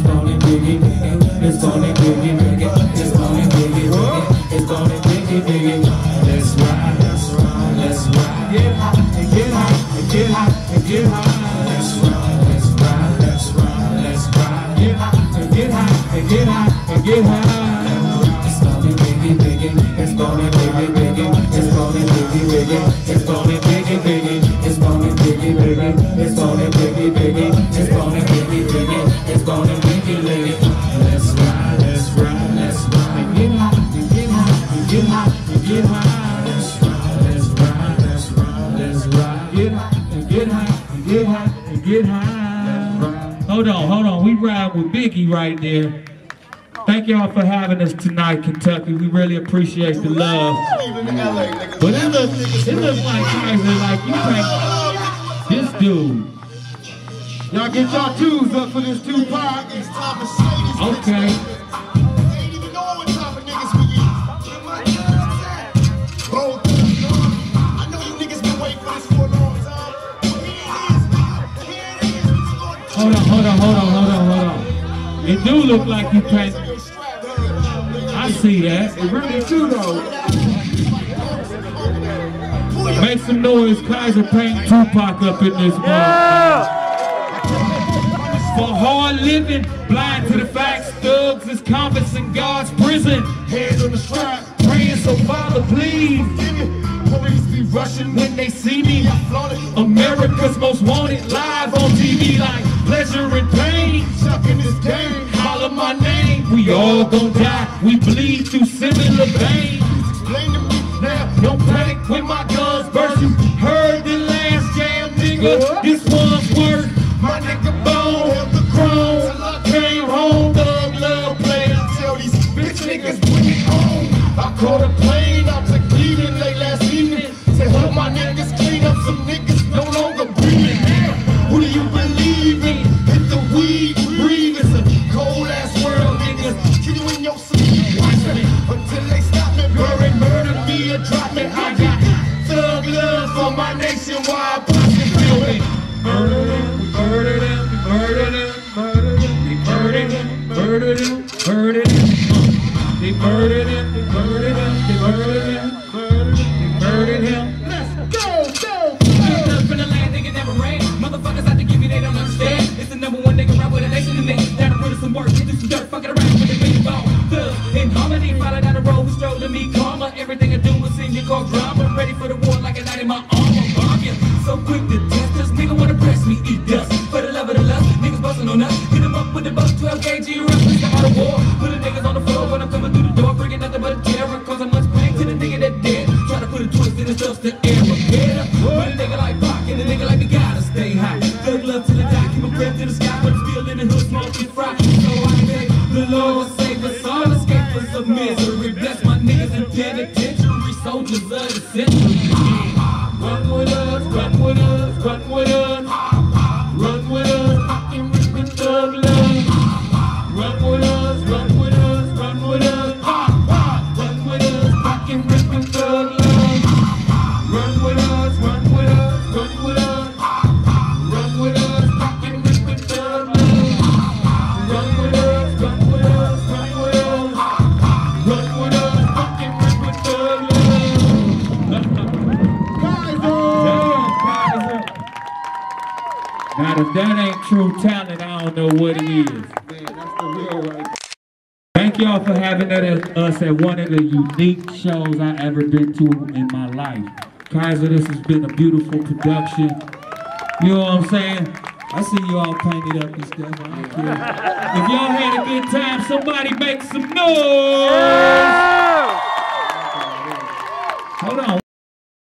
It's and Biggie, Biggie. It's Biggie, Biggie. It's and Biggie, Biggie. It's Biggie, Biggie. Let's ride, let's ride, let's ride. Get and get and get and get hot. Let's ride, let's ride, let's ride. Get and get and get and get hot. It's and Biggie, Biggie. It's Biggie, Biggie. It's Biggie, Biggie. Get hot. Hold on, hold on. We ride with Biggie right there. Thank y'all for having us tonight, Kentucky. We really appreciate the love. But it looks, it looks like Kizer, like you think this dude. Y'all get y'all twos up for this Tupac. Okay. On, hold on, hold on, hold on. It do look like you can't. I see that. It really too though. Make some noise, Kizer Payne Tupac up in this motherfucker. For hard living, blind to the facts, thugs is convicts in God's prison. Hands on the strap. Praying so Father, please, rushing when they see me, Flaunt it. America's most wanted live on TV like pleasure and pain. Chuck in this game. Holler my name, we all gon' die. We bleed through similar veins. Explain to me now. Don't panic when my guns burst. You heard the last jam, nigga. This one's worth my nigga bone held the. Till I came home, thug love player. Tell these bitch niggas bring it home. I caught a plane them, murder them, murder them. They murdered him, they murdered him, they murdered him, murdered him, they murdered him. Let's go, go, go. Up in the land, nigga never rain. Motherfuckers out to give you, they don't understand. It's the number one nigga rap with a nation and niggas to put in some work, get do some dirt, fucking around with a big ball. Thug in harmony, follow down the road, who stroll to me karma. Everything I do is in your car drama. Ready for the war like a knight in my armor. Bomb ya. So quick to test us, nigga wanna press me, eat dust. For the love of the lust, niggas bustin' on us. Hit 'em up with the bus, 12 gauge, you the. Put the niggas on the floor when I'm coming through the door, bringing nothing but a terror. Causing much pain to the nigga that did. Try to put a twist in his just the air. Get up, with a nigga like Pac and a nigga like me gotta stay high. Thug love till I die, keep a breath to the sky, but I'm still in the hood, smoking fry. So I beg the Lord to save us all, escapers of misery. Bless my niggas in penitentiary, soldiers of the century. Run with us, run with us, Now if that ain't true talent, I don't know what it is. Man, that's the real right Thank y'all for having that at, us at one of the unique shows I ever been to in my life. Kizer, this has been a beautiful production. You know what I'm saying? I see you all painted up and stuff. I don't care. If y'all had a good time, somebody make some noise. Hold on,